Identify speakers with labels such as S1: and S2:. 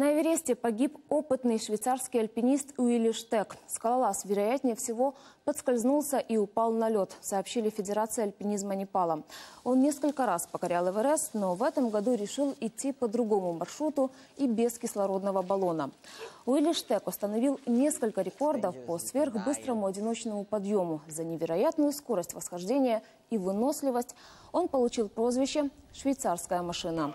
S1: На Эвересте погиб опытный швейцарский альпинист Уилли Штек. Скалолаз, вероятнее всего, подскользнулся и упал на лед, сообщили Федерация альпинизма Непала. Он несколько раз покорял Эверест, но в этом году решил идти по другому маршруту и без кислородного баллона. Уилли Штек установил несколько рекордов по сверхбыстрому одиночному подъему. За невероятную скорость восхождения и выносливость он получил прозвище «швейцарская машина».